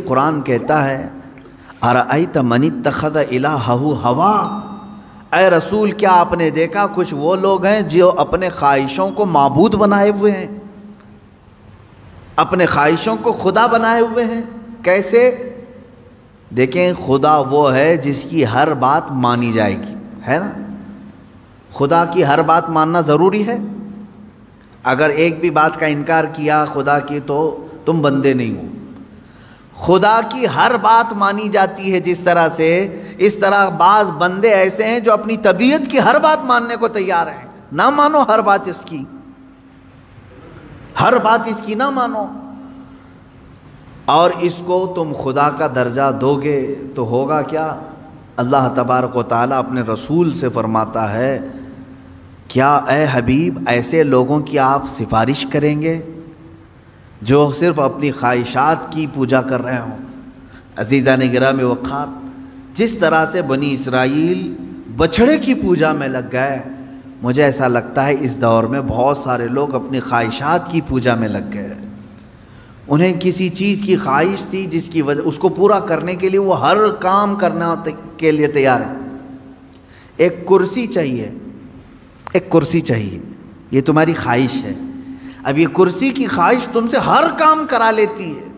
कुरान कहता है अरई तमनी तखद इलाहू हवा। अय रसूल, क्या आपने देखा कुछ वो लोग हैं जो अपने ख्वाहिशों को मबूद बनाए हुए हैं? अपने ख्वाहिशों को खुदा बनाए हुए हैं? कैसे? देखें, खुदा वो है जिसकी हर बात मानी जाएगी, है ना? खुदा की हर बात मानना ज़रूरी है। अगर एक भी बात का इनकार किया खुदा की तो तुम बंदे नहीं हो। खुदा की हर बात मानी जाती है जिस तरह से, इस तरह बाज बंदे ऐसे हैं जो अपनी तबीयत की हर बात मानने को तैयार हैं। ना मानो हर बात इसकी। हर बात इसकी ना मानो। और इसको तुम खुदा का दर्जा दोगे तो होगा क्या? अल्लाह तबारक ताली अपने रसूल से फरमाता है, क्या ए हबीब, ऐसे लोगों की आप सिफारिश करेंगे? जो सिर्फ़ अपनी ख्वाहिशात की पूजा कर रहे हों। अजीज़ा निगरा में वक़ार जिस तरह से बनी इसराइल बछड़े की पूजा में लग गए, मुझे ऐसा लगता है इस दौर में बहुत सारे लोग अपनी ख्वाहिशात की पूजा में लग गए। उन्हें किसी चीज़ की ख्वाहिश थी जिसकी वजह, उसको पूरा करने के लिए वो हर काम करना के लिए तैयार है। एक कुर्सी चाहिए। एक कुर्सी चाहिए। ये तुम्हारी ख्वाहिश है। अब ये कुर्सी की ख्वाहिश तुमसे हर काम करा लेती है।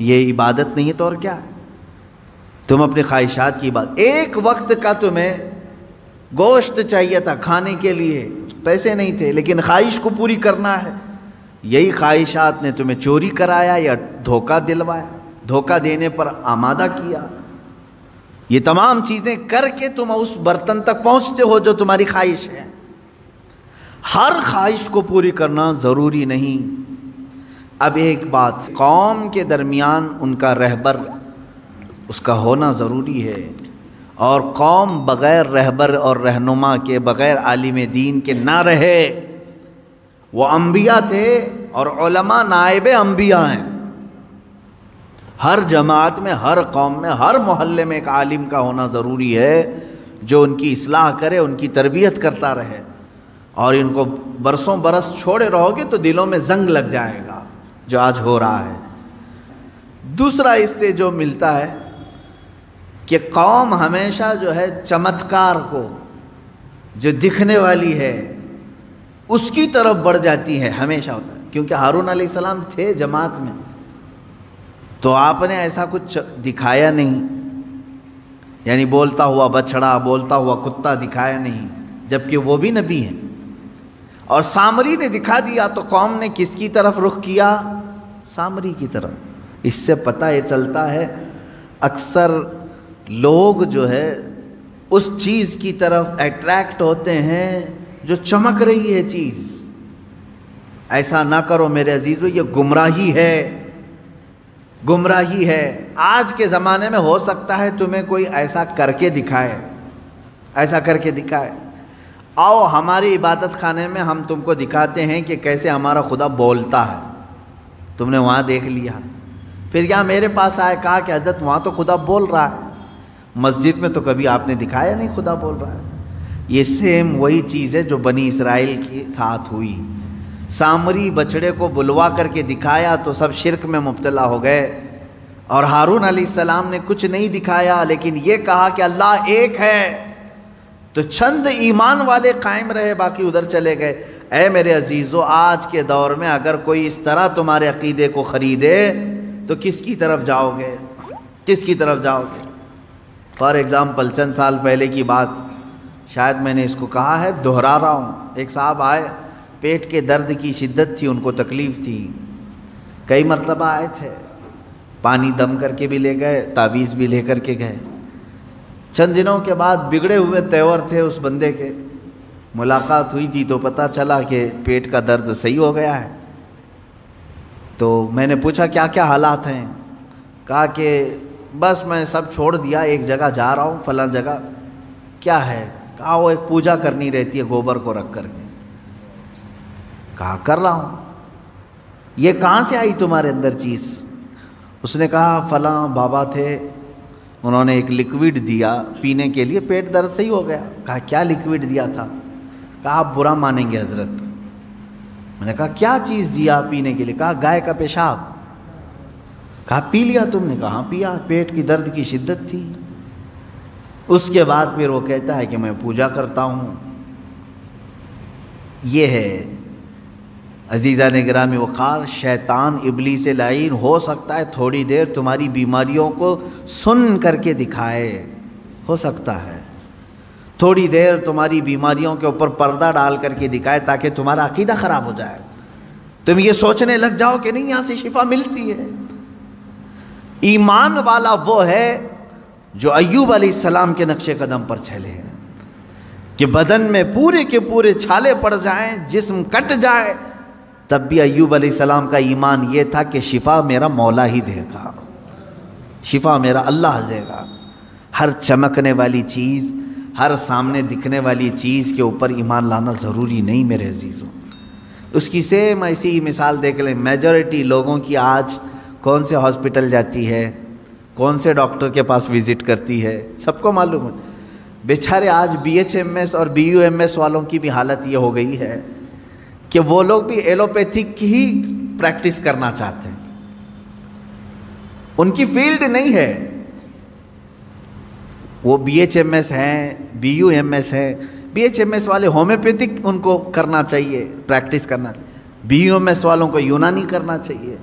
ये इबादत नहीं है तो और क्या? है तुम अपने ख्वाहिशात की बात एक वक्त का तुम्हें गोश्त चाहिए था खाने के लिए, पैसे नहीं थे, लेकिन ख्वाहिश को पूरी करना है। यही ख्वाहिशात ने तुम्हें चोरी कराया या धोखा दिलवाया? धोखा देने पर आमादा किया? ये तमाम चीज़ें करके तुम उस बर्तन तक पहुँचते हो जो तुम्हारी ख्वाहिश है। हर ख्वाहिश को पूरी करना ज़रूरी नहीं। अब एक बात, कौम के दरमियान उनका रहबर, उसका होना ज़रूरी है। और कौम बग़ैर रहबर और रहनुमा के, बग़ैर आलिम दीन के ना रहे। वो अम्बिया थे और नायब अम्बिया हैं। हर जमात में, हर कौम में, हर मोहल्ले में एक आलिम का होना ज़रूरी है, जो उनकी असलाह करे, उनकी तरबियत करता रहे। और इनको बरसों बरस छोड़े रहोगे तो दिलों में जंग लग जाएगा, जो आज हो रहा है। दूसरा इससे जो मिलता है कि कौम हमेशा जो है चमत्कार को, जो दिखने वाली है, उसकी तरफ़ बढ़ जाती है, हमेशा होता है। क्योंकि हारून सलाम थे जमात में तो आपने ऐसा कुछ दिखाया नहीं। यानी बोलता हुआ बछड़ा, बोलता हुआ कुत्ता दिखाया नहीं, जबकि वो भी नबी हैं। और सामरी ने दिखा दिया तो कौम ने किसकी तरफ़ रुख किया? सामरी की तरफ़। इससे पता ये चलता है, अक्सर लोग जो है, उस चीज़ की तरफ़ अट्रैक्ट होते हैं जो चमक रही है चीज़। ऐसा ना करो मेरे अजीज़ो, ये गुमराही है। गुमराही है। आज के ज़माने में हो सकता है तुम्हें कोई ऐसा करके दिखाए। ऐसा करके दिखाए। आओ हमारी इबादत खाने में हम तुमको दिखाते हैं कि कैसे हमारा खुदा बोलता है। तुमने वहाँ देख लिया। फिर क्या मेरे पास आए, कहा कि हज़रत, वहाँ तो खुदा बोल रहा है। मस्जिद में तो कभी आपने दिखाया नहीं खुदा बोल रहा है। ये सेम वही चीज़ है जो बनी इसराइल के साथ हुई। सामरी बछड़े को बुलवा करके दिखाया तो सब शिरक में मुबतला हो गए। और हारून सलाम ने कुछ नहीं दिखाया, लेकिन ये कहा कि अल्लाह एक है। तो चंद ईमान वाले कायम रहे, बाकी उधर चले गए। ऐ मेरे अजीज़ों, आज के दौर में अगर कोई इस तरह तुम्हारे अकीदे को ख़रीदे तो किसकी तरफ़ जाओगे? किसकी तरफ़ जाओगे? फॉर एग्ज़ाम्पल चंद साल पहले की बात। शायद मैंने इसको कहा है, दोहरा रहा हूँ। एक साहब आए, पेट के दर्द की शिद्दत थी, उनको तकलीफ़ थी। कई मरतबा आए थे। पानी दम करके भी ले गए, तावीज़ भी ले करके गए। चंद दिनों के बाद बिगड़े हुए तेवर थे उस बंदे के। मुलाकात हुई थी तो पता चला कि पेट का दर्द सही हो गया है। तो मैंने पूछा क्या क्या हालात हैं? कहा कि, बस मैं सब छोड़ दिया, एक जगह जा रहा हूँ, फला जगह। क्या है? कहा, वो एक पूजा करनी रहती है गोबर को रख करके। कहा, कर रहा हूँ। ये कहाँ से आई तुम्हारे अंदर चीज़? उसने कहा, फला बाबा थे उन्होंने एक लिक्विड दिया, पीने के लिए पेट दर्द सही हो गया। कहा, क्या लिक्विड दिया था? कहा, आप बुरा मानेंगे हज़रत। मैंने कहा, क्या चीज़ दिया पीने के लिए? कहा, गाय का पेशाब। कहा, पी लिया तुमने? कहा पिया। पेट की दर्द की शिद्दत थी। उसके बाद फिर वो कहता है कि मैं पूजा करता हूँ। ये है अजीज़ा ने ग्रामी वक़ार, शैतान इबली से लाइन, हो सकता है थोड़ी देर तुम्हारी बीमारियों को सुन करके दिखाए। हो सकता है। थोड़ी देर तुम्हारी बीमारियों के ऊपर पर्दा डाल करके दिखाए ताकि तुम्हारा अकीदा ख़राब हो जाए। तुम ये सोचने लग जाओ कि नहीं, यहाँ से शिफा मिलती है। ईमान वाला वो है जो अयूब सलाम के नक्शे कदम पर चले हैं। कि बदन में पूरे के पूरे छाले पड़ जाएँ, जिस्म कट जाए तब भी अयूब सलाम का ईमान ये था कि शिफा मेरा मौला ही देगा। शिफा मेरा अल्लाह देगा। हर चमकने वाली चीज़, हर सामने दिखने वाली चीज़ के ऊपर ईमान लाना ज़रूरी नहीं मेरे अजीज़ों। उसकी सेम ऐसी ही मिसाल देख लें। मेजॉरिटी लोगों की आज कौन से हॉस्पिटल जाती है, कौन से डॉक्टर के पास विज़िट करती है, सबको मालूम है। बेचारे आज बी एच एम एस और बी यू एम एस वालों की भी हालत ये हो गई है। कि वो लोग भी एलोपैथिक ही प्रैक्टिस करना चाहते हैं। उनकी फ़ील्ड नहीं है। वो बी एच एम एस हैं बी यू एम एस हैं। बी एच वाले होम्योपैथिक उनको करना चाहिए, प्रैक्टिस करना चाहिए। बी यू एम एस वालों को यूनानी करना चाहिए।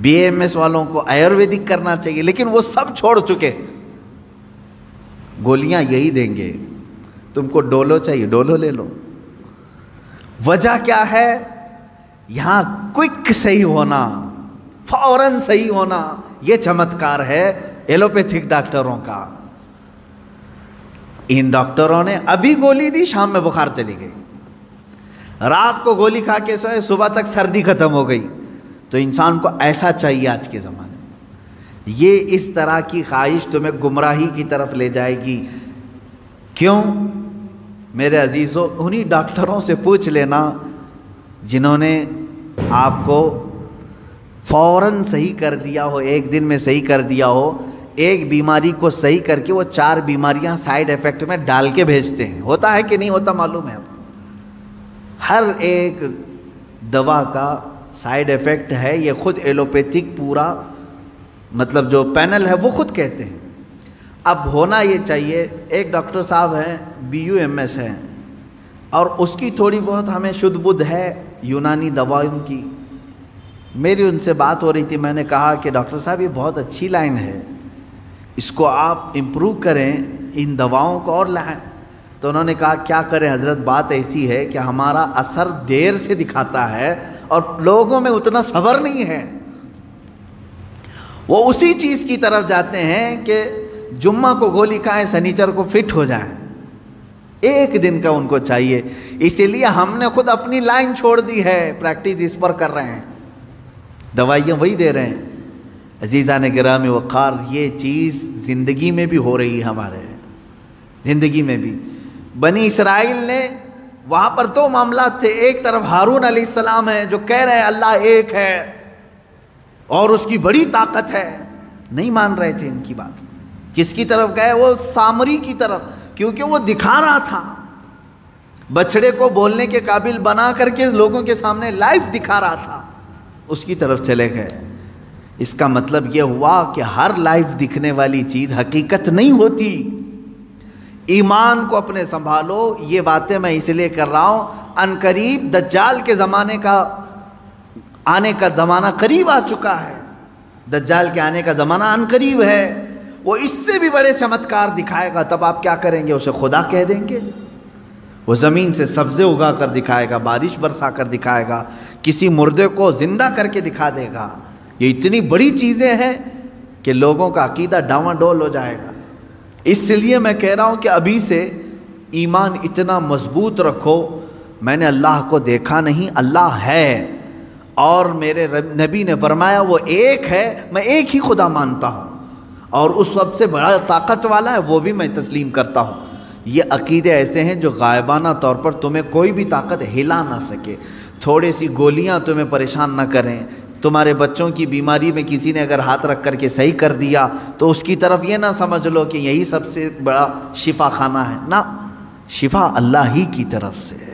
बी एम एस वालों को आयुर्वेदिक करना चाहिए। लेकिन वो सब छोड़ चुके गोलियाँ यही देंगे। तुमको डोलो चाहिए, डोलो ले लो। वजह क्या है? यहाँ क्विक सही होना, फ़ौरन सही होना यह चमत्कार है एलोपैथिक डॉक्टरों का। इन डॉक्टरों ने अभी गोली दी, शाम में बुखार चली गई। रात को गोली खा के सोए, सुबह तक सर्दी खत्म हो गई। तो इंसान को ऐसा चाहिए आज के ज़माने में। ये इस तरह की ख्वाहिश तुम्हें गुमराही की तरफ़ ले जाएगी। क्यों? मेरे अजीज़ों, उन्हीं डॉक्टरों से पूछ लेना जिन्होंने आपको फ़ौर सही कर दिया हो, एक दिन में सही कर दिया हो, एक बीमारी को सही करके वो चार बीमारियाँ साइड इफ़ेक्ट में डाल के भेजते हैं। होता है कि नहीं होता मालूम है आपको? हर एक दवा का साइड इफ़ेक्ट है, ये खुद एलोपैथिक पूरा मतलब जो पैनल है, वो खुद कहते हैं। अब होना ये चाहिए, एक डॉक्टर साहब हैं बी यू एम एस हैं, और उसकी थोड़ी बहुत हमें शुद्ध बुद्ध है यूनानी दवाओं की। मेरी उनसे बात हो रही थी, मैंने कहा कि डॉक्टर साहब, ये बहुत अच्छी लाइन है, इसको आप इम्प्रूव करें, इन दवाओं को और लाएँ। तो उन्होंने कहा, क्या करें हज़रत, बात ऐसी है कि हमारा असर देर से दिखाता है और लोगों में उतना सबर नहीं है। वो उसी चीज़ की तरफ़ जाते हैं कि जुम्मा को गोली खाएँ, सनीचर को फिट हो जाए। एक दिन का उनको चाहिए। इसीलिए हमने खुद अपनी लाइन छोड़ दी है, प्रैक्टिस इस पर कर रहे हैं। दवाइयाँ वही दे रहे हैं। अजीज़ा ने गिराम वक़ार, ये चीज़ ज़िंदगी में भी हो रही है हमारे। ज़िंदगी में भी। बनी इसराइल ने, वहाँ पर दो मामला थे। एक तरफ़ हारून सलाम है, जो कह रहे हैं, अल्लाह एक है, और उसकी बड़ी ताकत है। नहीं मान रहे थे इनकी बात। किसकी तरफ़ गए वो सामरी की तरफ़, क्योंकि वो दिखा रहा था। बछड़े को बोलने के काबिल बना करके लोगों के सामने लाइफ दिखा रहा था। उसकी तरफ़ चले गए। इसका मतलब यह हुआ कि हर लाइफ दिखने वाली चीज़ हकीकत नहीं होती। ईमान को अपने संभालो, ये बातें मैं इसलिए कर रहा हूँ, अनकरीब दज्जाल के ज़माने का, आने का ज़माना करीब आ चुका है। दज्जाल के आने का ज़माना अनकरीब है। वो इससे भी बड़े चमत्कार दिखाएगा, तब आप क्या करेंगे? उसे खुदा कह देंगे। वो ज़मीन से सब्ज़े उगा कर दिखाएगा, बारिश बरसा कर दिखाएगा, किसी मुर्दे को ज़िंदा करके दिखा देगा। ये इतनी बड़ी चीज़ें हैं कि लोगों का अकीदा डावाडोल हो जाएगा। इसलिए मैं कह रहा हूँ कि अभी से ईमान इतना मज़बूत रखो, मैंने अल्लाह को देखा नहीं, अल्लाह है। और मेरे नबी ने फरमाया, वो एक है, मैं एक ही खुदा मानता हूँ। और उस सबसे बड़ा ताकत वाला है, वो भी मैं तस्लीम करता हूँ। ये अकीदे ऐसे हैं जो गायबाना तौर पर तुम्हें कोई भी ताकत हिला ना सके। थोड़ी सी गोलियाँ तुम्हें परेशान ना करें। तुम्हारे बच्चों की बीमारी में किसी ने अगर हाथ रख करके सही कर दिया तो उसकी तरफ़ ये ना समझ लो कि यही सबसे बड़ा शिफा खाना है। ना, शिफा अल्लाह ही की तरफ़ से है।